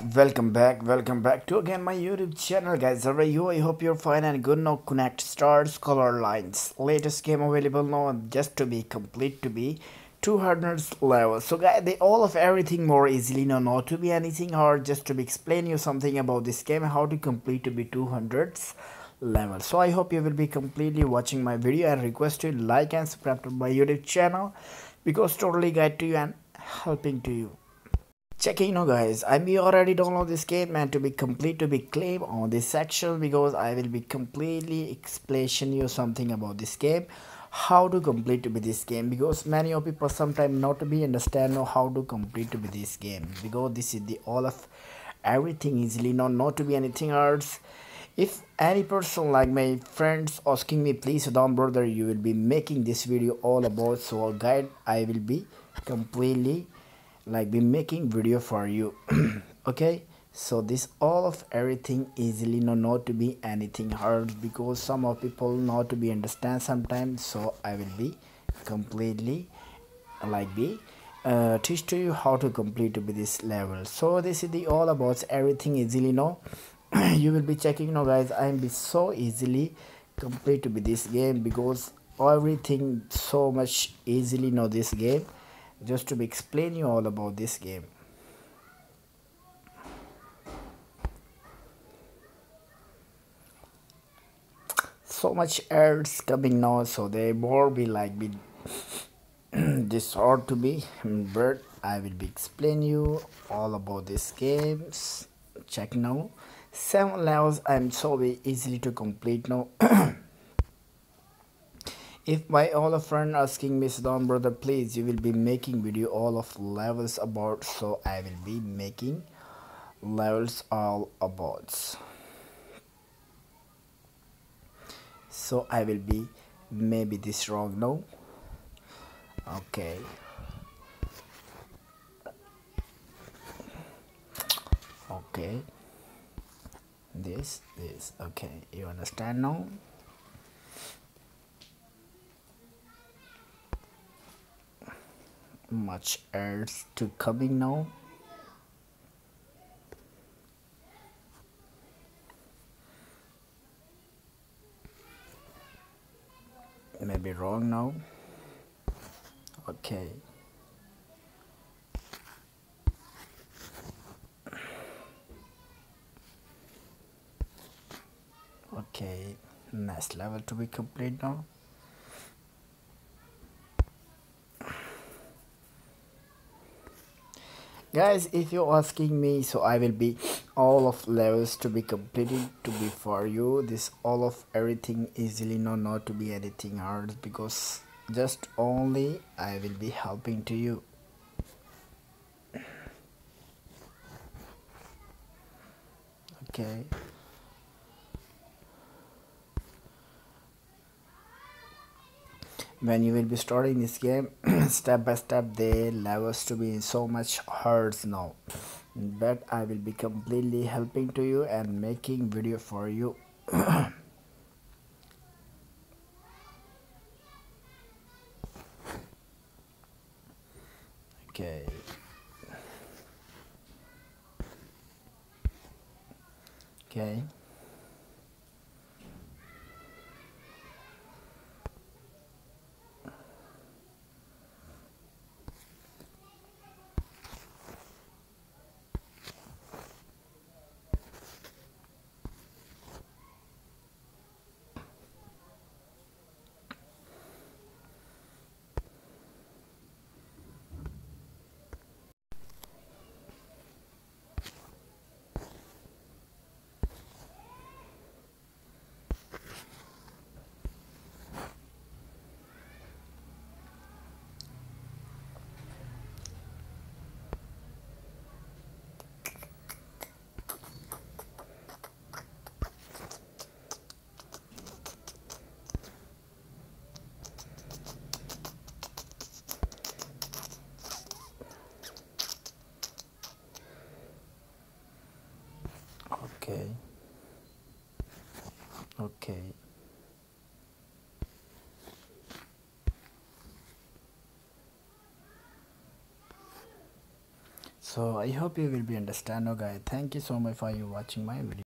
welcome back welcome back to again my youtube channel guys. How are you i hope you're fine and good. Now connect stars color lines. Latest game available now just to be complete to be 200 level. So guys they all of everything more easily now. Not to be anything hard just to be explain you something about this game how to complete to be 200s level. So i hope you will be completely watching my video and request you like and subscribe to my youtube channel because totally guide to you and helping to you checking now guys. I be already download this game man to be complete to be claim on this section because i will be completely explaining you something about this game. How to complete to be this game because many of people sometimes not to be understand know how to complete to be this game because this is the all of everything easily not not to be anything else. If any person like my friends asking me please down brother you will be making this video all about so guide i will be completely like be making video for you okay? So this all of everything easily no not to be anything hard because some of people not to be understand sometimes so i will be completely like be uh, teach to you how to complete to be this level. So this is the all about everything easily no you will be checking now guys i am be so easily complete to be this game because everything so much easily know this game just to be explain you all about this game. So much ads coming now so they more be like be this ought to be but i will be explain you all about these games. Check now. Seven levels i'm so easily to complete now if my all a friend asking me down brother please you will be making video all of levels about so i will be making levels all about. So i will be maybe this wrong no okay. Okay. This this. Okay. You understand now much else to coming now. Maybe wrong now. Okay. Okay next level to be complete now guys if you're asking me so i will be all of levels to be completed to be for you. This all of everything easily no not to be anything hard because just only i will be helping to you. Okay when you will be starting this game step by step the levels to be so much hard now. But i will be completely helping to you and making video for you. Okay. Okay okay. Okay. So i hope you will be understand okay? Thank you so much for you watching my video